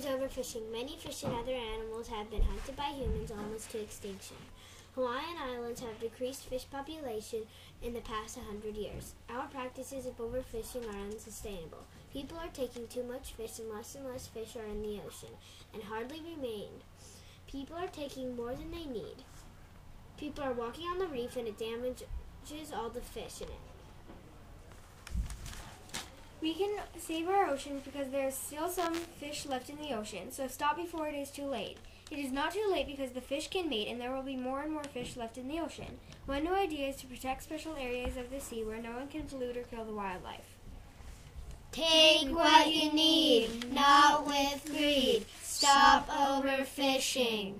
is overfishing. Many fish and other animals have been hunted by humans almost to extinction. Hawaiian Islands have decreased fish population in the past 100 years. Our practices of overfishing are unsustainable. People are taking too much fish and less and less fish are in the ocean and hardly remain. People are taking more than they need. People are walking on the reef and it damages all the fish in it. We can save our oceans because there is still some fish left in the ocean, so stop before it is too late. It is not too late because the fish can mate and there will be more and more fish left in the ocean. One new idea is to protect special areas of the sea where no one can pollute or kill the wildlife. Take what you need, not with greed. Stop overfishing.